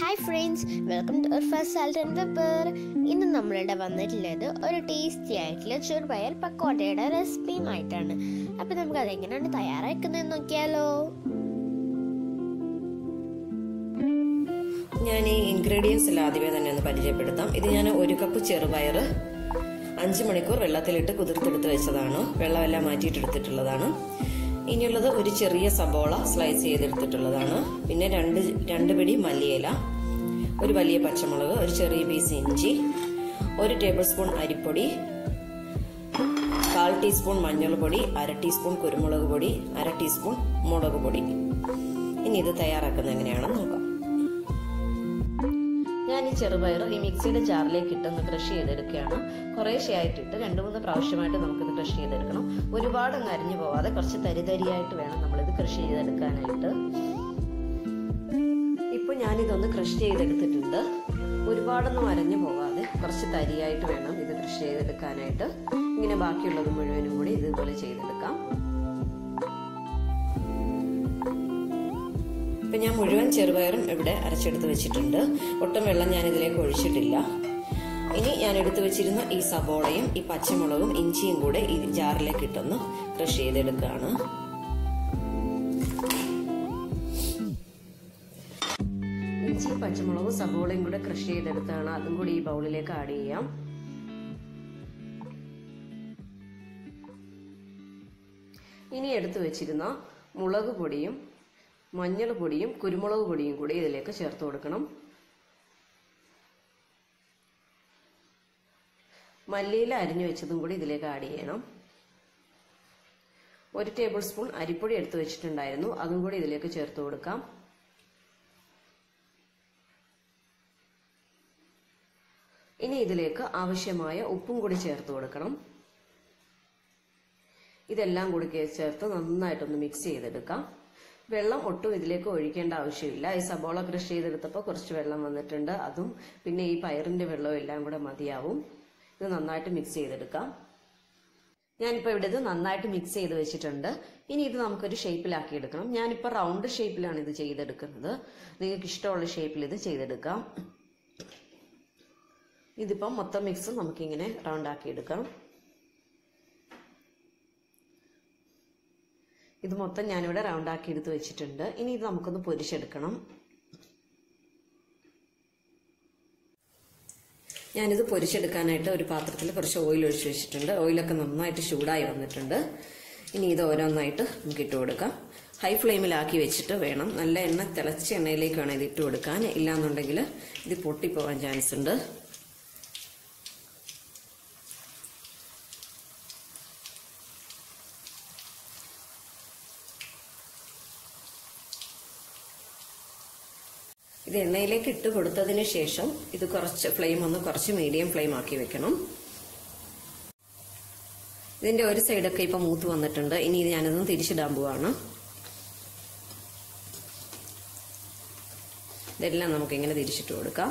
Hi friends welcome to first salt and pepper ഇന്ന് നമ്മളിവിടെ വന്നിട്ടുള്ളത് ഒരു ടേസ്റ്റി ആയിട്ടുള്ള ചെറുപയർ പക്കോട്ടയുടെ റെസിപ്പിയുമായിട്ടാണ് അപ്പം നമുക്ക് അതെങ്ങനെയാണ് തയ്യാറാക്കുന്നതെന്ന് നോക്കിയാലോ. ഞാൻ ഈ ഇൻഗ്രീഡിയൻസ് എല്ലാം ആദ്യമേ തന്നെ ഒന്ന് പരിചയപ്പെടുത്താം. ഇത് ഞാൻ ഒരു കപ്പ് ചെറുപയർ അഞ്ച് മണിക്കൂർ വെള്ളത്തിലിട്ട് കുതിർത്തെടുത്ത് വെച്ചതാണ്. വെള്ളമെല്ലാം മാറ്റിയിട്ടെടുത്തിട്ടുള്ളതാണ്. ഇനിയുള്ളത് ഒരു ചെറിയ സബോള സ്ലൈസ് ചെയ്തെടുത്തിട്ടുള്ളതാണ്. പിന്നെ രണ്ട് രണ്ട് പിടി മല്ലിയില ഒരു വലിയ പച്ചമുളക് ഒരു ചെറിയ പീസ് ഇഞ്ചി ഒരു ടേബിൾ സ്പൂൺ അരിപ്പൊടി കാൽ ടീസ്പൂൺ മഞ്ഞൾപ്പൊടി അര ടീസ്പൂൺ കുരുമുളക് പൊടി അര ടീസ്പൂൺ മുളക് പൊടി. ഇനി ഇത് തയ്യാറാക്കുന്നത് എങ്ങനെയാണെന്ന് നോക്കാം. ഞാൻ ഈ ചെറുപയർ ഈ മിക്സിയുടെ ജാറിലേക്ക് ഇട്ടൊന്ന് ക്രഷ് ചെയ്തെടുക്കുകയാണ്. ആയിട്ടിട്ട് രണ്ട് മൂന്ന് പ്രാവശ്യമായിട്ട് നമുക്കിത് ക്രഷ് ചെയ്തെടുക്കണം. ഒരുപാട് അരിഞ്ഞു പോവാതെ കുറച്ച് തരിതരിയായിട്ട് വേണം നമ്മളിത് കൃഷി ചെയ്തെടുക്കാനായിട്ട്. ഇപ്പൊ ഞാനിതൊന്ന് കൃഷി ചെയ്തെടുത്തിട്ടുണ്ട്. ഒരുപാടൊന്നും അരഞ്ഞു പോവാതെ കുറച്ച് തരിയായിട്ട് വേണം ഇത് കൃഷി ചെയ്തെടുക്കാനായിട്ട്. ഇങ്ങനെ ബാക്കിയുള്ളത് മുഴുവനും കൂടി ഇതുപോലെ ചെയ്തെടുക്കാം. ഇപ്പൊ ഞാൻ മുഴുവൻ ചെറുപയറും ഇവിടെ അരച്ചെടുത്ത് വെച്ചിട്ടുണ്ട്. ഒട്ടും വെള്ളം ഞാൻ ഇതിലേക്ക് ഒഴിച്ചിട്ടില്ല. ഇനി ഞാൻ എടുത്തു വെച്ചിരുന്ന ഈ സബോളയും ഈ പച്ചമുളകും ഇഞ്ചിയും കൂടെ ഈ ജാറിലേക്ക് ഇട്ടൊന്ന് ക്രഷ് ചെയ്തെടുക്കുകയാണ് ഇഞ്ചി പച്ചമുളകും സബോളയും കൂടെ ക്രഷ് ചെയ്തെടുത്താണ്. അതും കൂടി ഈ ബൗളിലേക്ക് ആഡ് ചെയ്യാം. ഇനി എടുത്തു വെച്ചിരുന്ന മുളക് പൊടിയും മഞ്ഞൾ പൊടിയും കുരുമുളക് പൊടിയും കൂടി ഇതിലേക്ക് ചേർത്ത് കൊടുക്കണം. മല്ലിയില അരിഞ്ഞു വെച്ചതും കൂടി ഇതിലേക്ക് ആഡ് ചെയ്യണം. ഒരു ടേബിൾ സ്പൂൺ അരിപ്പൊടി എടുത്തു വെച്ചിട്ടുണ്ടായിരുന്നു. അതും കൂടി ഇതിലേക്ക് ചേർത്ത് കൊടുക്കാം. ഇനി ഇതിലേക്ക് ആവശ്യമായ ഉപ്പും കൂടി ചേർത്ത് കൊടുക്കണം. ഇതെല്ലാം കൂടി ചേർത്ത് നന്നായിട്ടൊന്ന് മിക്സ് ചെയ്തെടുക്കാം. വെള്ളം ഒട്ടും ഇതിലേക്ക് ഒഴിക്കേണ്ട ആവശ്യമില്ല. ഈ സബോള കൃഷി ചെയ്തെടുത്തപ്പോൾ കുറച്ച് വെള്ളം വന്നിട്ടുണ്ട്. അതും പിന്നെ ഈ പയറിന്റെ വെള്ളവും എല്ലാം കൂടെ മതിയാവും. ഇത് നന്നായിട്ട് മിക്സ് ചെയ്തെടുക്കാം. ഞാനിപ്പോൾ ഇവിടെ ഇത് നന്നായിട്ട് മിക്സ് ചെയ്ത് വെച്ചിട്ടുണ്ട്. ഇനി ഇത് നമുക്കൊരു ഷേപ്പിലാക്കി എടുക്കണം. ഞാനിപ്പോൾ റൗണ്ട് ഷേപ്പിലാണ് ഇത് ചെയ്തെടുക്കുന്നത്. നിങ്ങൾക്ക് ഇഷ്ടമുള്ള ഷേപ്പിൽ ഇത് ചെയ്തെടുക്കാം. ഇതിപ്പം മൊത്തം മിക്സ് നമുക്കിങ്ങനെ റൗണ്ട് ആക്കി എടുക്കാം. ഇത് മൊത്തം ഞാനിവിടെ റൗണ്ട് ആക്കി എടുത്ത് വെച്ചിട്ടുണ്ട്. ഇനി ഇത് നമുക്കൊന്ന് പൊരിച്ചെടുക്കണം. ഞാനിത് പൊരിച്ചെടുക്കാനായിട്ട് ഒരു പാത്രത്തിൽ കുറച്ച് ഓയിൽ ഒഴിച്ച് വെച്ചിട്ടുണ്ട്. ഓയിലൊക്കെ നന്നായിട്ട് ചൂടായി വന്നിട്ടുണ്ട്. ഇനി ഇത് ഓരോന്നായിട്ട് നമുക്ക് ഇട്ട് കൊടുക്കാം. ഹൈ ഫ്ലെയിമിലാക്കി വെച്ചിട്ട് വേണം. നല്ല എണ്ണ തിളച്ച എണ്ണയിലേക്ക് വേണം ഇത് ഇട്ട് കൊടുക്കാൻ. ഇല്ലാന്നുണ്ടെങ്കിൽ ഇത് പൊട്ടിപ്പോവാൻ ചാൻസ് ഉണ്ട്. ഇത് എണ്ണയിലേക്ക് ഇട്ട് കൊടുത്തതിന് ശേഷം ഇത് കുറച്ച് ഫ്ലെയിം ഒന്ന് കുറച്ച് മീഡിയം ഫ്ലെയിം ആക്കി വെക്കണം. ഇതിന്റെ ഒരു സൈഡൊക്കെ ഇപ്പൊ മൂത്ത് വന്നിട്ടുണ്ട്. ഇനി ഇത് ഞാനൊന്ന് തിരിച്ചിടാൻ പോവാണ്. ഇതെല്ലാം നമുക്ക് ഇങ്ങനെ തിരിച്ചിട്ട് കൊടുക്കാം.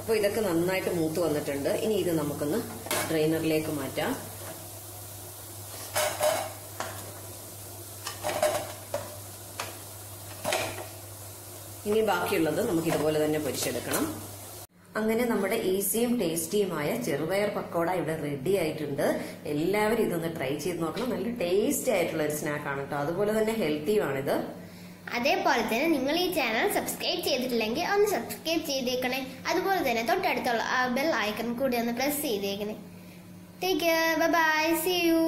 അപ്പോൾ ഇതൊക്കെ നന്നായിട്ട് മൂത്ത് വന്നിട്ടുണ്ട്. ഇനി ഇത് നമുക്കൊന്ന് ഡ്രെയിനറിലേക്ക് മാറ്റാം. ഇനി ബാക്കിയുള്ളത് നമുക്ക് ഇതുപോലെ തന്നെ പൊരിച്ചെടുക്കണം. അങ്ങനെ നമ്മുടെ ഈസിയും ടേസ്റ്റിയുമായ ചെറുപയർ പക്കോട ഇവിടെ റെഡി ആയിട്ടുണ്ട്. എല്ലാവരും ഇതൊന്ന് ട്രൈ ചെയ്ത് നോക്കണം. നല്ല ടേസ്റ്റി ആയിട്ടുള്ള ഒരു സ്നാക്കാണ് കേട്ടോ. അതുപോലെ തന്നെ ഹെൽത്തിയുമാണിത് അതേപോലെ തന്നെ നിങ്ങൾ ഈ ചാനൽ സബ്സ്ക്രൈബ് ചെയ്തിട്ടില്ലെങ്കിൽ ഒന്ന് സബ്സ്ക്രൈബ് ചെയ്തേക്കണേ. അതുപോലെ തന്നെ തൊട്ടടുത്തുള്ള ആ ബെൽ ഐക്കൺ കൂടി ഒന്ന് പ്രസ് ചെയ്തേക്കണേ. Take care bye see you